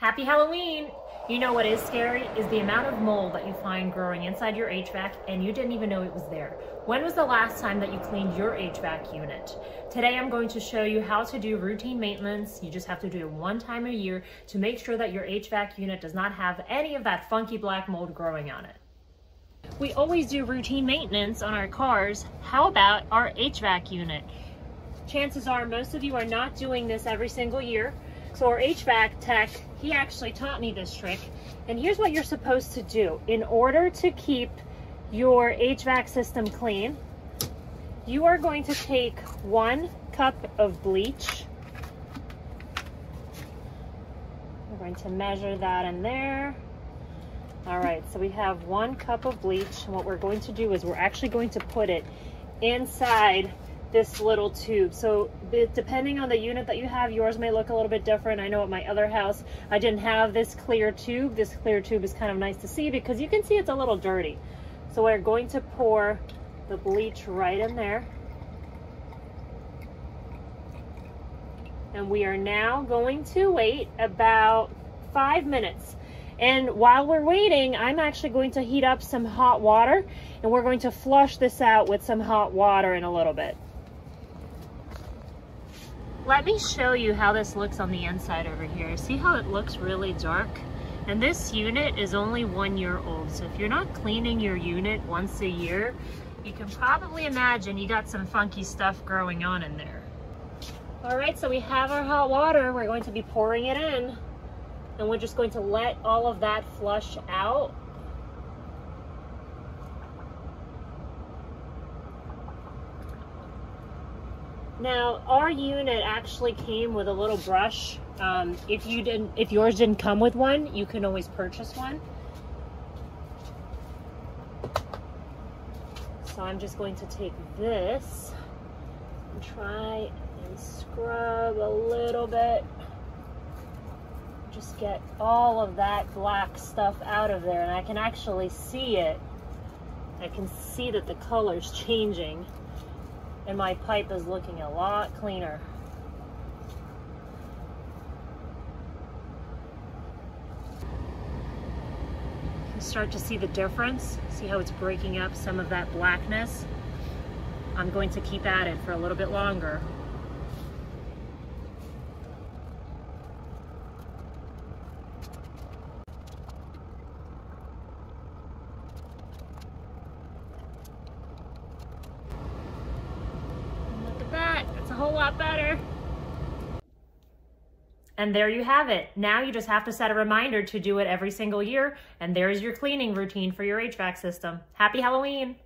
Happy Halloween! You know what is scary is the amount of mold that you find growing inside your HVAC and you didn't even know it was there. When was the last time that you cleaned your HVAC unit? Today I'm going to show you how to do routine maintenance. You just have to do it one time a year to make sure that your HVAC unit does not have any of that funky black mold growing on it. We always do routine maintenance on our cars. How about our HVAC unit? Chances are most of you are not doing this every single year. So our HVAC tech, he actually taught me this trick. And here's what you're supposed to do. In order to keep your HVAC system clean, you are going to take one cup of bleach. We're going to measure that in there. All right, so we have one cup of bleach. And what we're going to do is we're actually going to put it inside this little tube. So depending on the unit that you have, yours may look a little bit different. I know at my other house, I didn't have this clear tube. This clear tube is kind of nice to see because you can see it's a little dirty. So we're going to pour the bleach right in there. And we are now going to wait about five minutes. And while we're waiting, I'm actually going to heat up some hot water and we're going to flush this out with some hot water in a little bit. Let me show you how this looks on the inside over here. See how it looks really dark? And this unit is only one year old. So if you're not cleaning your unit once a year, you can probably imagine you got some funky stuff growing on in there. All right, so we have our hot water. We're going to be pouring it in and we're just going to let all of that flush out Now, our unit actually came with a little brush. Um, if you didn't, if yours didn't come with one, you can always purchase one. So I'm just going to take this and try and scrub a little bit. Just get all of that black stuff out of there and I can actually see it. I can see that the color's changing and my pipe is looking a lot cleaner. You start to see the difference. See how it's breaking up some of that blackness? I'm going to keep at it for a little bit longer. a whole lot better. And there you have it. Now you just have to set a reminder to do it every single year. And there's your cleaning routine for your HVAC system. Happy Halloween.